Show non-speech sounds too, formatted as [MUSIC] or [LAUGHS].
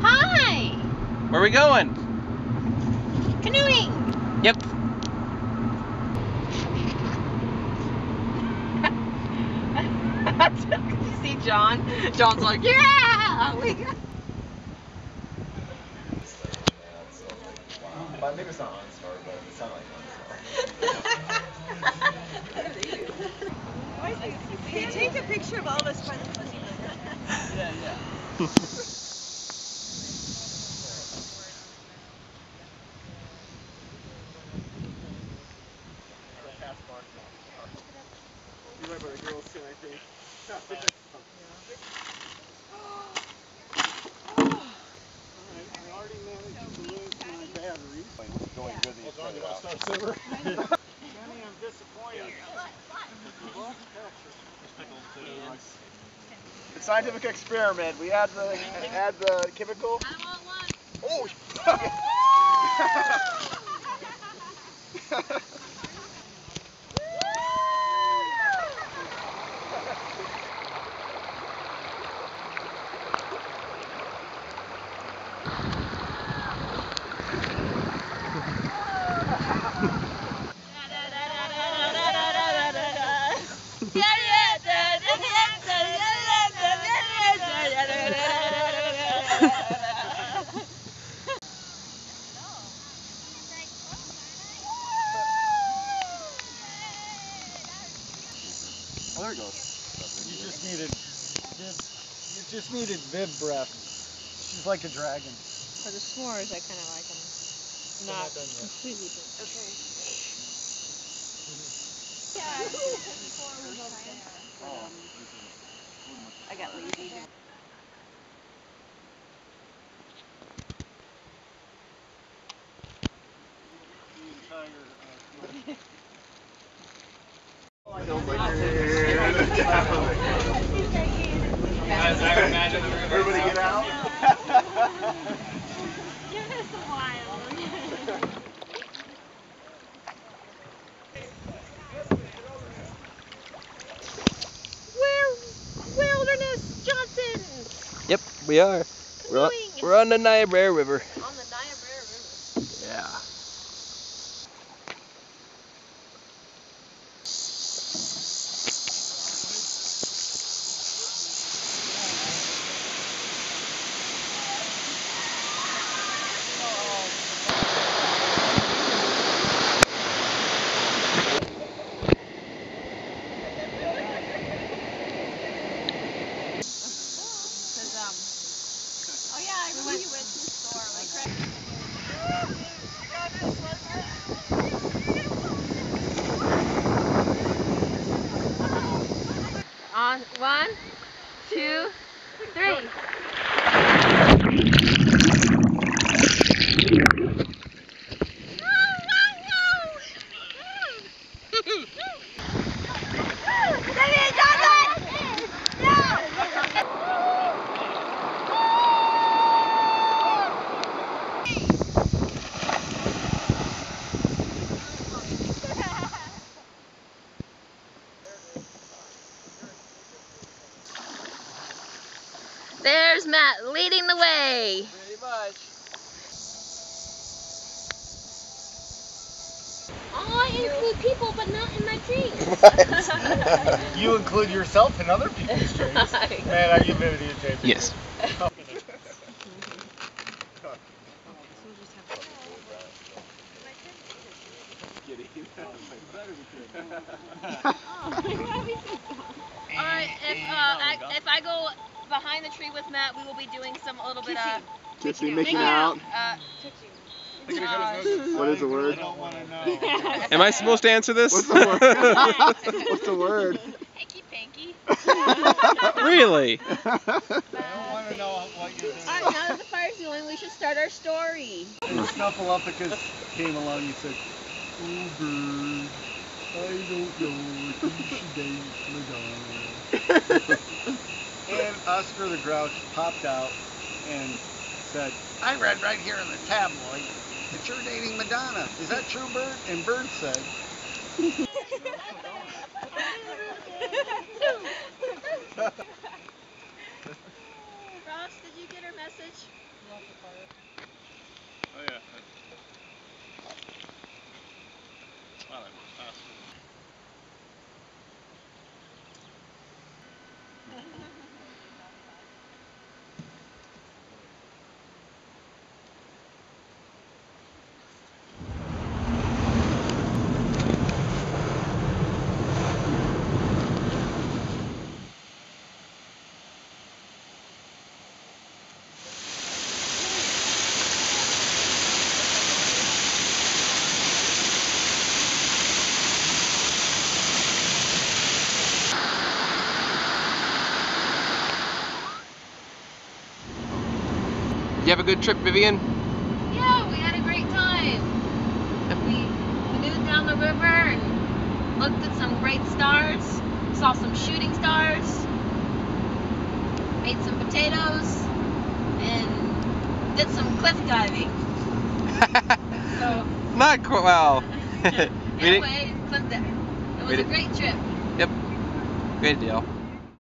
Hi! Where are we going? Canoeing! Yep. [LAUGHS] you see John? John's like, yeah! We got But maybe it's not OnStar, but it sounded like OnStar. [LAUGHS] Can you take a picture of all of us by the fuzzy yeah, yeah. [LAUGHS] You're right by the girls too, I think. I already managed to lose my batteries. Going good these Hold on, you want to start silver? Jenny, I'm disappointed. The scientific experiment. We add the add the chemical. I want one. Oh. [LAUGHS] [LAUGHS] [LAUGHS] There it goes. You just needed, just, you just needed Viv breath. She's like a dragon. For the s'mores, I kind of like them. Not completely. Okay. [LAUGHS] I got lazy. [LAUGHS] Everybody get out. Give us a while. We're Wilderness Johnson Yep, we are. We're on, we're on the Niobrara River. on the Niobrara River. Yeah. Cause um, oh yeah, I remember you went to the store. Like, On one, two, three. There's Matt leading the way. Pretty much. I include people, but not in my dreams. [LAUGHS] [LAUGHS] you include yourself in other people's [LAUGHS] dreams. Man, are you videotaping? Yes. Alright, if uh, I, if I go behind the tree with Matt, we will be doing some a little bit of Kissing, making out. Uh, What is the word? [LAUGHS] [LAUGHS] Am I supposed to answer this? What's the word? [LAUGHS] What's the word? hanky panky. really? I Alright, now that the fire's going, we should start our story. And Snuffleupagus came along and said, Oh bird, I don't know if you should date Madonna. Oscar the Grouch popped out and said, I read right here in the tabloid that you're dating Madonna. Is that true, Bird? And Bird said, [LAUGHS] Ross, did you get her message? You have a good trip, Vivian? Yeah, we had a great time. We canoed down the river and looked at some great stars, saw some shooting stars, ate some potatoes, and did some cliff diving. [LAUGHS] So, Not quite well. [LAUGHS] [LAUGHS] Anyway, cliff diving. It was a great trip. Yep. Great deal.